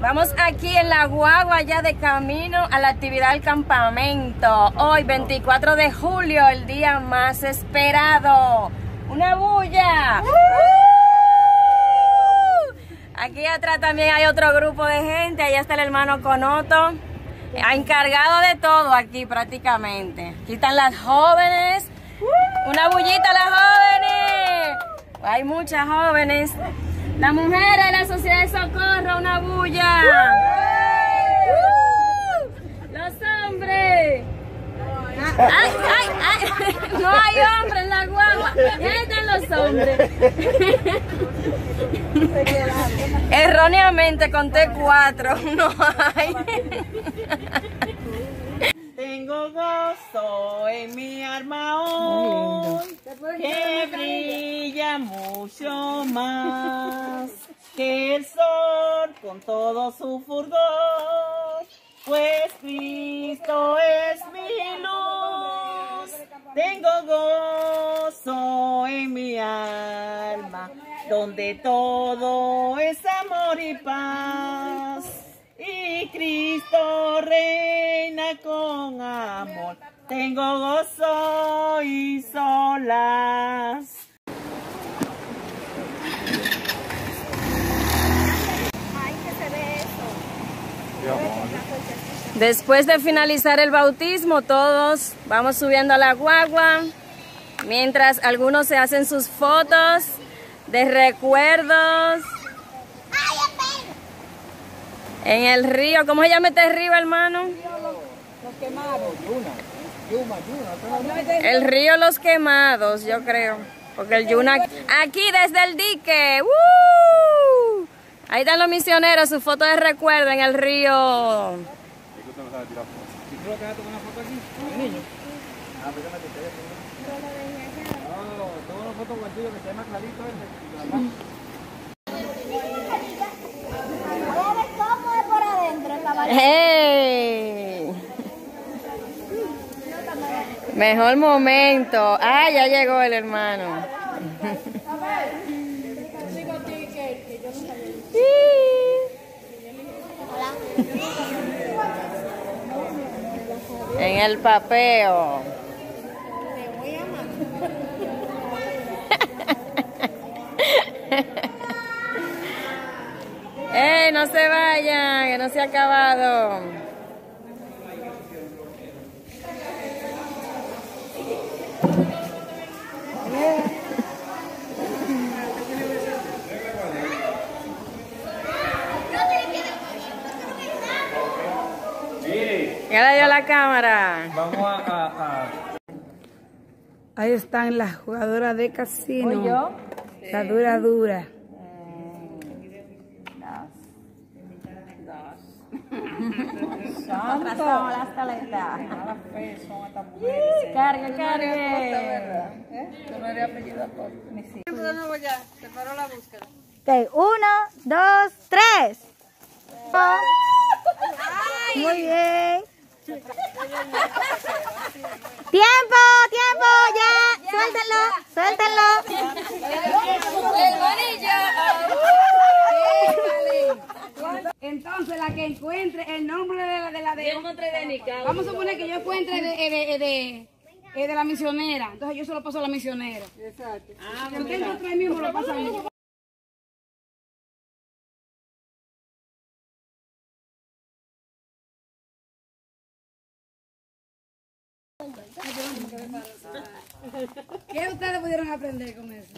Vamos aquí en la guagua ya de camino a la actividad del campamento. Hoy 24 de julio, el día más esperado. ¡Una bulla! Aquí atrás también hay otro grupo de gente. Allá está el hermano Conoto. Encargado de todo aquí prácticamente. Aquí están las jóvenes. Una bullita a las jóvenes. Hay muchas jóvenes. Las mujeres de la sociedad de socorro, una bulla. Los hombres. Ay, ay, ay. No hay hombres en la guagua. Están los hombres. Erróneamente conté cuatro. No hay. Tengo gozo en mi arma hoy, que brilla mucho más que el sol con todo su fulgor, pues Cristo es mi luz. Tengo gozo en mi alma, donde todo es amor y paz. Y Cristo reina con amor. Tengo gozo y solas. Después de finalizar el bautismo, todos vamos subiendo a la guagua, mientras algunos se hacen sus fotos de recuerdos. En el río, ¿cómo se llama este río, hermano? El río Los Quemados, yo creo. Porque el Yuna... Aquí desde el dique. ¡Woo! Ahí están los misioneros, su foto de recuerdo en el río. ¡Hey! Mejor momento. Ah, ya llegó el hermano. En el papeo. ¡Eh, no se vayan! Que no se ha acabado. Ya le dio la cámara. Vamos a, a, a- Ahí están las jugadoras de casino. ¿Voy yo? La dura dura. Otras son las caletas. Cargue, cargue. Ok, uno, dos, tres. Muy bien. Tiempo, tiempo, ya. Suéltenlo, suéltenlo. Entonces, la que encuentre el nombre de la de la de. Vamos a suponer que yo encuentre de, de, de, de, eh, de la misionera. Entonces, yo se lo paso a la misionera. Exacto. Ah, usted el mismo, lo pasa a mí. ¿Qué ustedes pudieron aprender con eso?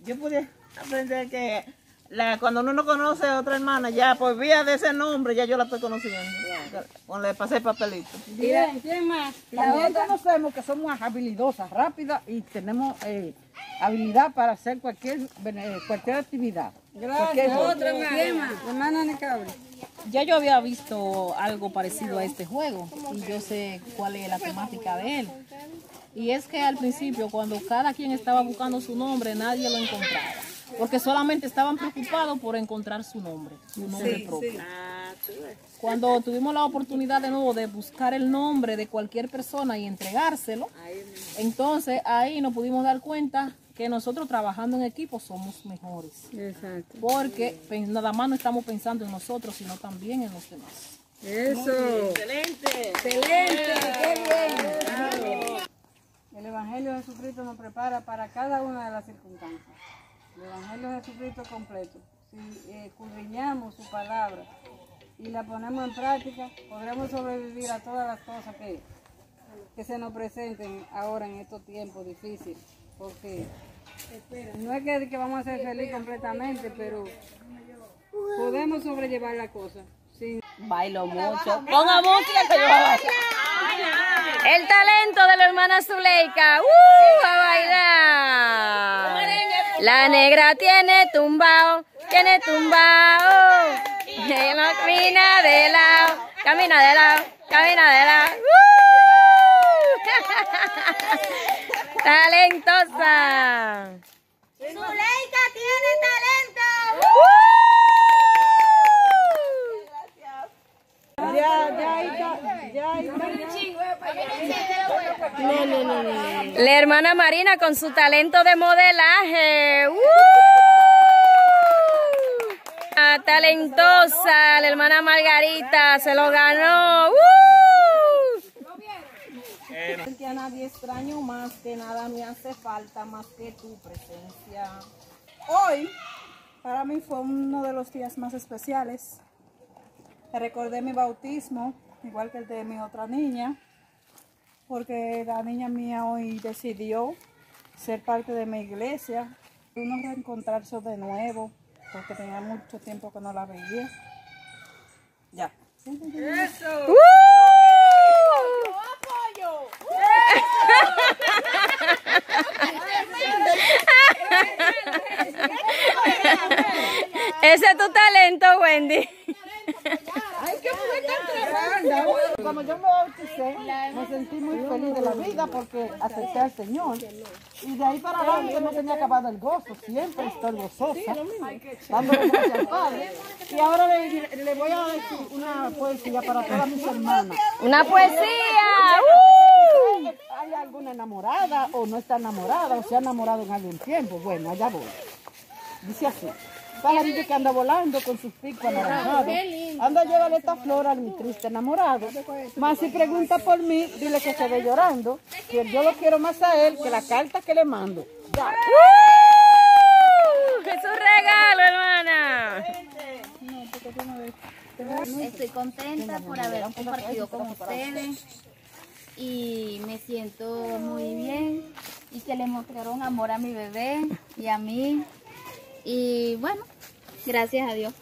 Yo pude aprender que la, cuando uno no conoce a otra hermana, ya por vía de ese nombre, ya yo la estoy conociendo. Cuando le pasé el papelito. Bien, ¿quién más? También conocemos que somos habilidosas, rápidas y tenemos eh, habilidad para hacer cualquier, cualquier actividad. Cosa. Otra más. ¿Quién más? Hermana Nicable. Ya yo había visto algo parecido a este juego y yo sé cuál es la temática de él. Y es que al principio, cuando cada quien estaba buscando su nombre, nadie lo encontraba. Porque solamente estaban preocupados por encontrar su nombre, su nombre propio. Cuando tuvimos la oportunidad de nuevo de buscar el nombre de cualquier persona y entregárselo, entonces ahí nos pudimos dar cuenta que nosotros trabajando en equipo somos mejores. Exacto. Porque nada más no estamos pensando en nosotros, sino también en los demás. Eso. Excelente. Excelente, qué bien. El Evangelio de Jesucristo nos prepara para cada una de las circunstancias. El Evangelio de Jesucristo completo. Si eh, escudriñamos su palabra y la ponemos en práctica, podremos sobrevivir a todas las cosas que, que se nos presenten ahora en estos tiempos difíciles. Porque no es que, que vamos a ser felices completamente, pero podemos sobrellevar la cosa. Sin Bailo mucho. Ponga música que yo. El talento de la hermana Zuleika. ¡Uh! A bailar. La negra tiene tumbao, tiene tumbao. Camina de lado, camina de lado, camina de lado. ¡Uh! Talentosa. Zuleika tiene talento. Ya, ya, ya, ya, ya. La hermana Marina con su talento de modelaje. ¡Uh! Ah, talentosa, la hermana Margarita se lo ganó. ¡Uh! Que a nadie extraño más, que nada me hace falta más que tu presencia. Hoy para mí fue uno de los días más especiales. Recordé mi bautismo, igual que el de mi otra niña, porque la niña mía hoy decidió ser parte de mi iglesia, uno reencontrarse de nuevo, porque tenía mucho tiempo que no la veía. Ya. Ese es tu talento, Wendy. Cuando yo me bauticé, me sentí muy feliz de la vida porque acepté al Señor. Y de ahí para adelante no tenía acabado el gozo. Siempre estoy gozosa, dándole gracias al Padre. Y ahora le, le voy a decir una poesía para todas mis hermanas. Una poesía. ¡Uh! ¿Hay alguna enamorada o no está enamorada o se ha enamorado en algún tiempo? Bueno, allá voy. Dice así. Pajarito que anda volando con sus picos anaranjados. Anda a llevarle esta flor a mi triste enamorado. Mas si pregunta por mí, dile que se ve llorando. Que yo lo quiero más a él que la carta que le mando. Ya. ¡Uh! ¡Es un regalo, hermana! Estoy contenta por haber compartido con ustedes y me siento muy bien y que le mostraron amor a mi bebé y a mí. Y bueno, gracias a Dios.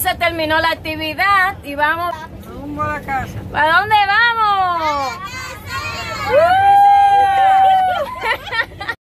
Se terminó la actividad y vamos... Rumbo a la casa. ¿Para dónde vamos? ¡A la casa!